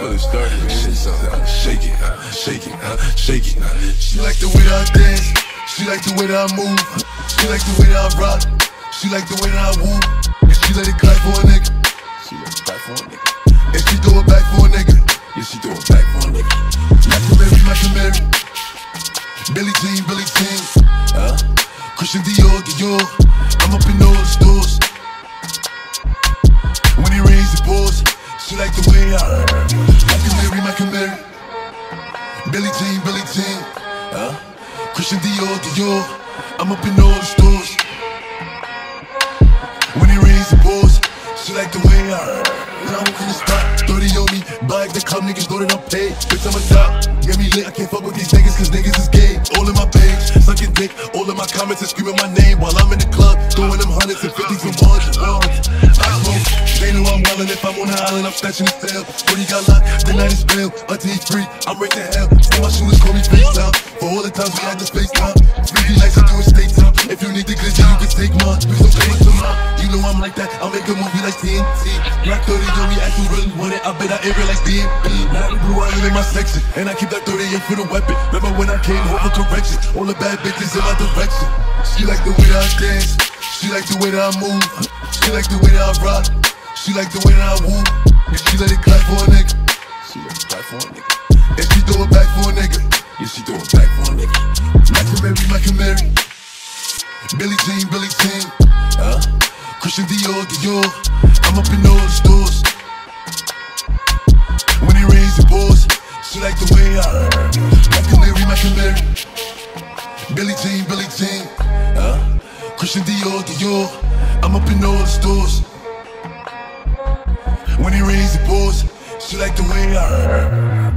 sturdy, fully sturdy, man. Shake it, shake it, shake it. She like the way I dance. She like the way that I move. She like the way that I rock. She like the way that I woo. And she let it clap for a nigga. She let it clap for a nigga. And she throw it back for a nigga. Yeah, she throw it back for a nigga. Michael Mary, Michael Mary. Billie Jean, Billie Jean. Uh, Christian Dior, Dior. I'm up in the stores. When it rains, it pours. She like the way I Billie Jean, Billie Jean. Huh? Christian Dior, Dior. I'm up in all the stores. When it rains, it. She like the way I When I walk in the spot, 30 on me. Bag the club, niggas know that I'm paid. Bitch, I'm a top. Get me lit, I can't fuck with these niggas, cause niggas is gay. All in my page, sucking dick. All in my comments and screaming my name while I'm in the club. Throwing them hundreds and fifties and ones island, I'm snatching his tail. He got locked, the night is bail. Until he free, I'm to hell. See my shooters call me face out. For all the times we had to space time. 3D lights, I do it state time. If you need the glitch, you can take mine. Please don't pay for. You know I'm like that. I'll make a movie like TNT. Black 30, don't react who really want it. I bet I air it like DMP. Now the blue island in my section. And I keep that 38 for the weapon. Remember when I came home for correction? All the bad bitches in my direction. She like the way that I dance. She like the way that I move. She like the way that I rock. She like the way that I woo. And she let it clap for a nigga. She let it clap for a nigga. And she throw it back for a nigga. Yeah, she throw it back for a nigga. Michael Mary, Michael Mary. Billie Jean, Billie Jean. Uh, Christian Dior, Dior. I'm up in all the stores. When it rains, it pours. She like the way I Michael Mary, Michael Mary. Billie Jean, Billie Jean. Uh, Christian Dior, Dior. I'm up in all the stores. Like the way I